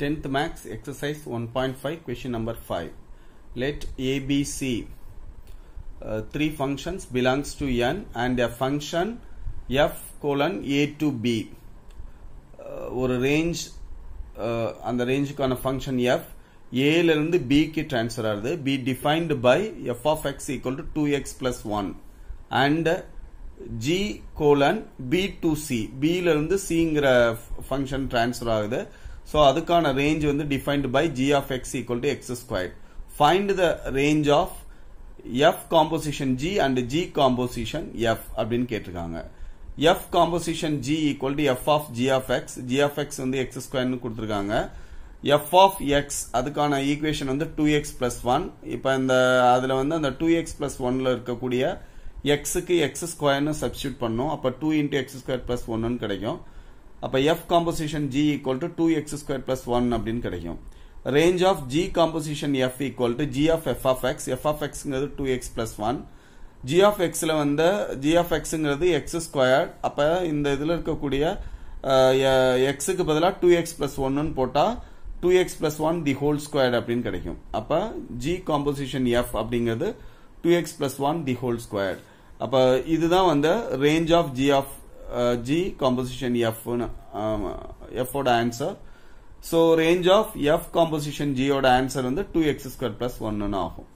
10th max exercise 1.5 question number 5 let abc uh, three functions belongs to n and a function f colon a to b. Uh, ஒரு range uh, அந்த ரேஞ்சுக்கான function F ஏலருந்து பிக்கு transfer ஆகுது. B defined by F of X equal to two X plus one and G colon B to C பில இருந்து சிங்கிற function transfer ஆகுது. ஸோ அதுக்கான ரேஞ்ச் வந்து defined by G of X equal to X square find the range of F composition G and G composition F அப்படின்னு கேட்டிருக்காங்க. F composition G equal to F of G of X G of X வந்து X ஸ்கொயர்னு கொடுத்துருக்காங்க. F of X அதுக்கான equation வந்து two X plus one இப்போ இந்த அதில் வந்து அந்த டூ எக்ஸ் பிளஸ் ஒன்ல இருக்கக்கூடிய எக்ஸுக்கு எக்ஸ் ஸ்கொயர்னு சப்ஸ்டியூட் பண்ணோம். அப்போ two into X square plus ஒன்னு கிடைக்கும். அப்போ F composition G equal to two X square plus one அப்படின்னு கிடைக்கும். Range of G composition F equal to G of F of X F of எக்ஸ்ங்கிறது two X plus one G of எக்ஸ்ல வந்து G of எக்ஸுங்கிறது X square அப்போ இந்த இதில் இருக்கக்கூடிய எக்ஸுக்கு பதிலாக டூ எக்ஸ் பிளஸ் ஒன்னு போட்டால் two X plus one the whole square அப்படின்னு கிடைக்கும். அப்போ ஜி காம்போசிஷன் எஃப் அப்படிங்கிறது two X plus one the whole square அப்போ இதுதான் வந்து range of G of G composition F எஃபோட answer so range of f composition ஜியோட answer வந்து two X square plus ஒன்னு ஆகும்